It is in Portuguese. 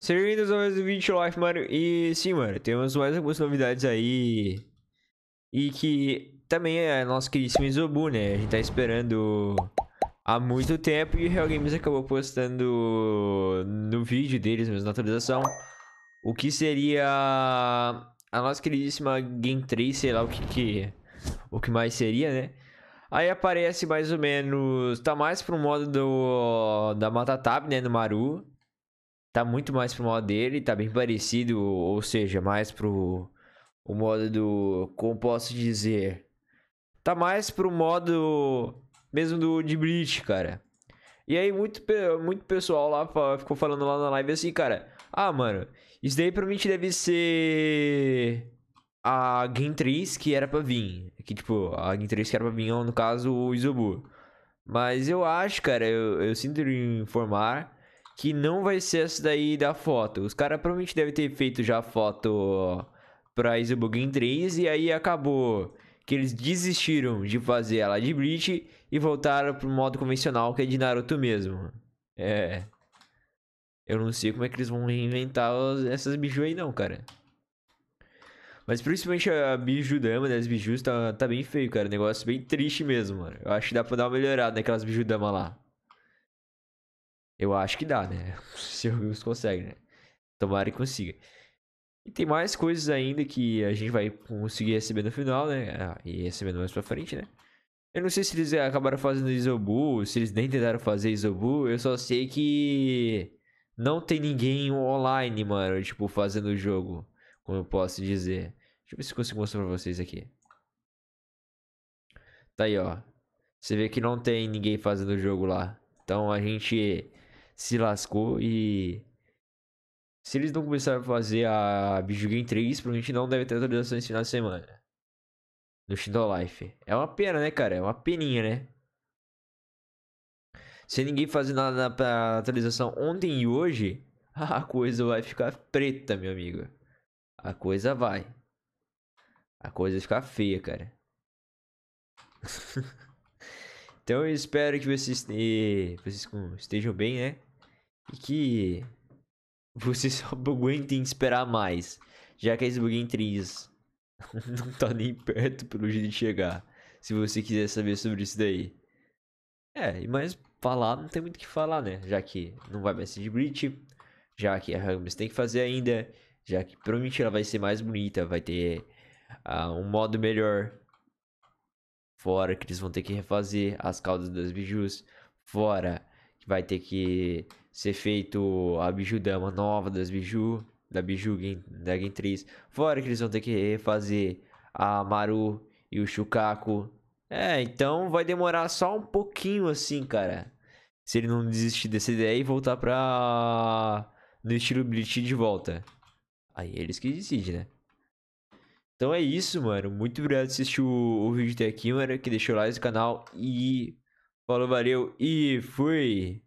Sejam bem-vindos a mais um vídeo Life, mano. E sim, mano, temos mais algumas novidades aí. E que também é nosso queridíssimo Isobu, né? A gente tá esperando há muito tempo e o Real Games acabou postando no vídeo deles, mesmo na atualização, o que seria a nossa queridíssima Game 3, sei lá o que, que o que mais seria, né? Aí aparece mais ou menos, tá mais pro modo do da Matatab, né, no Maru tá muito mais pro modo dele, tá bem parecido, ou seja, mais pro o modo do, como posso dizer, tá mais pro modo mesmo do de Bleach, cara. E aí muito muito pessoal lá ficou falando lá na live assim, cara, ah, mano, isso daí provavelmente deve ser a Game 3 que era pra vir. Que, tipo, a Game 3 que era pra vir, no caso, o Isobu. Mas eu acho, cara, eu, eu sinto informar que não vai ser essa daí da foto. Os caras provavelmente devem ter feito já a foto pra Isobugin 3 e aí acabou que eles desistiram de fazer ela de Bleach e voltaram pro modo convencional que é de Naruto mesmo. É. Eu não sei como é que eles vão reinventar essas biju aí não, cara. Mas principalmente a biju dama das bijus tá, tá bem feio, cara. Negócio bem triste mesmo, mano. Eu acho que dá pra dar uma melhorada naquelas biju dama lá. Eu acho que dá, né? Se o Wills consegue, né? Tomara que consiga. E tem mais coisas ainda que a gente vai conseguir receber no final, né? Ah, e recebendo mais pra frente, né? Eu não sei se eles acabaram fazendo Isobu, se eles nem tentaram fazer Isobu. Eu só sei que não tem ninguém online, mano, tipo, fazendo o jogo. Como eu posso dizer. Deixa eu ver se consigo mostrar pra vocês aqui. Tá aí, ó. Você vê que não tem ninguém fazendo o jogo lá. Então a gente se lascou e. Se eles não começarem a fazer a Biju Game 3, provavelmente não deve ter atualização esse final de semana. No Shindo Life. É uma pena, né, cara? É uma peninha, né? Se ninguém fazer nada pra atualização ontem e hoje, a coisa vai ficar preta, meu amigo. A coisa vai. A coisa vai ficar feia, cara. então eu espero que vocês, vocês estejam bem, né? E que você só aguentem esperar mais. Já que esse Bugin 3 não tá nem perto pelo jeito de chegar. Se você quiser saber sobre isso daí. É, mas falar não tem muito o que falar, né? Já que não vai mais ser de Breach. Já que a Rams tem que fazer ainda. Já que provavelmente ela vai ser mais bonita. Vai ter uh, um modo melhor. Fora que eles vão ter que refazer as caudas das bijus. Fora que vai ter que ser feito a Biju Dama nova das Biju, da Biju da Game 3. Fora que eles vão ter que refazer a Maru e o Shukaku. É, então vai demorar só um pouquinho assim, cara. Se ele não desistir dessa ideia e voltar pra. no estilo Bleach de volta. Aí eles que decidem, né? Então é isso, mano. Muito obrigado por assistir o, o vídeo até aqui, mano. Que deixou like no canal. E. Falou, valeu e fui!